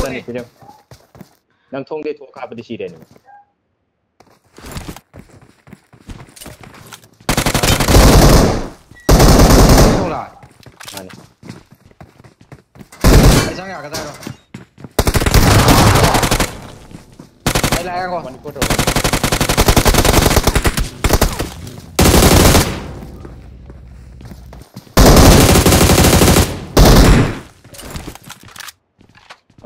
일단은 그냥 그냥 통대 도가버리시 되는 올라 아니 이상해 아까 대로 lại ra rồi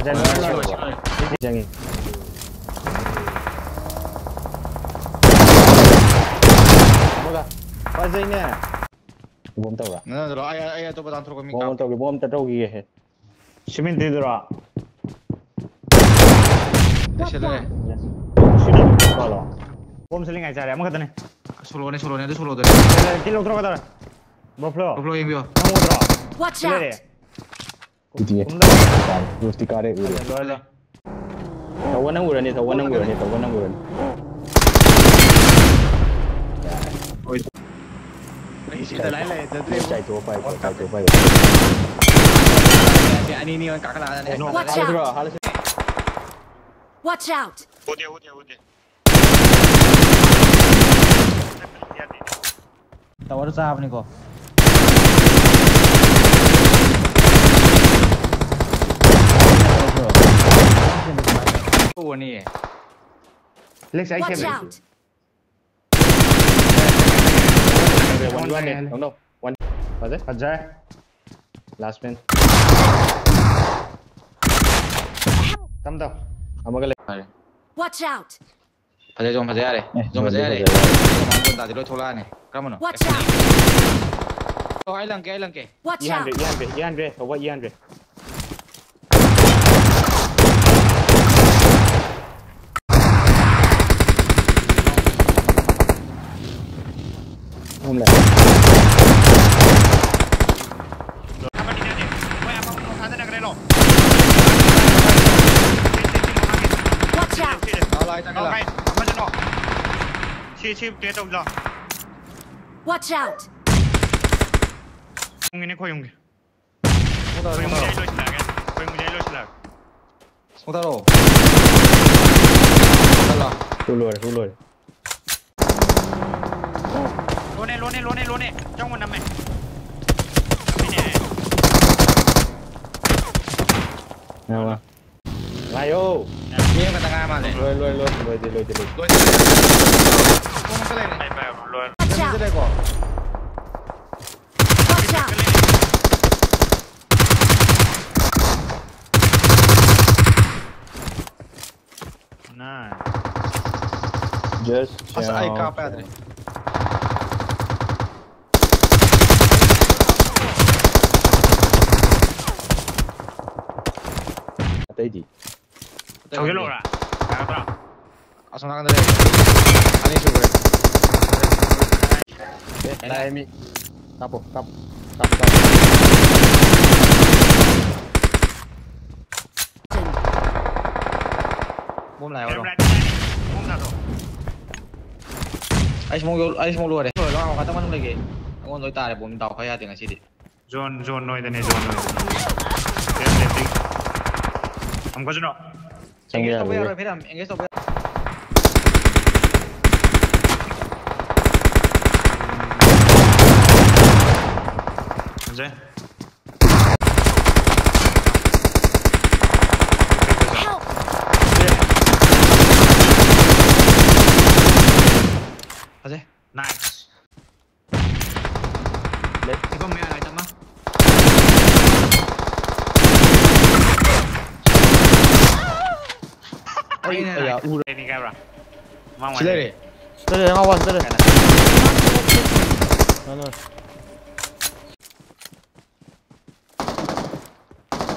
Macam Ay siya, ni. ay siya. Jangan. Moga. Pasay niya. Bom tahu tak? Ano, dalo. Ay, ay, ito ba tantro kami Bom tahu, bom tahu gigi he. 시민 들더라. Sila eh. 시민 들더라. 꼼슬링 아이 자리 아무 갔다네. Sulo ni, sulo ni, ada sulo din. 길로 들어가더라. 뭐 풀어. Paglo yung bio. 한국 들어. Watch 그래. out! DDH. Roof Watch out! ตัวนี่เล็กใช้เข้ม Watch out! เดี๋ยววันวันเนี่ยน้องโดวัน was it ปัจจัย last man ตั้มต่อเอามากันเลย Watch out! Fazia jom fazia re. Jom fazia re. Jom tadi lo thola ne. Kamu no. Watch out! Oh, ai langke, ai langke. Watch out! Yan be, yan be, yan be. Oh, what yan be? Kau apa pun kata nak kena lo. Watch out! Tawala ay Kau takala. kai, apa je lo? Si si dia tahu lo. Watch out! Yung ini kau yung. Muta Kau ro, yung muta mujay ro. lo sila kan? Kau yung Hulur, hulur. Lone, lone, lone, lone. Trong một năm này. Ini ni. Nào mà Layo Ni yung katanga man eh. Lôi, lôi, lôi, lôi, đi, lôi, đi, lôi Lo. Kung magkalay ni. Ay, pa, lone. Watch Dali out! dali ko. Watch out! Nah. Just Asa ay chill, ka pa chill. adre. Atay di 저기 로라. 가봐. Asa na ka dali. Ani sugar. Eh, Lai mi Tapo, tapo Tapo, tapo Bom lại Em rồi. lại đi này. Không sao rồi. Ay mo ay mo luar eh. Lo ako kata man lagi. Ako loy tare bom tao kaya tinga sidi. Zone, zone noi này, zone noi. हमको सुनो चंगे तो भैया फिर हम एंगेज तो भैया जय Ay, ay, ya uğra. Beni gel bırak. Çileri. Çileri ama var çileri. Ben var.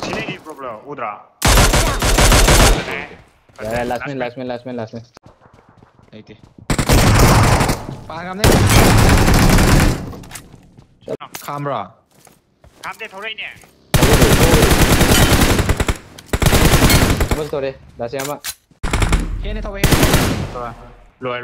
Çileri problem uğra. Ya last man last man last man last man. Neydi? Bağam ne? Kamera. Kamera thorai ne? Kamera thorai. Kamera thorai. Dasi ama. Hiên đi thôi về Hiên Rồi. Lùi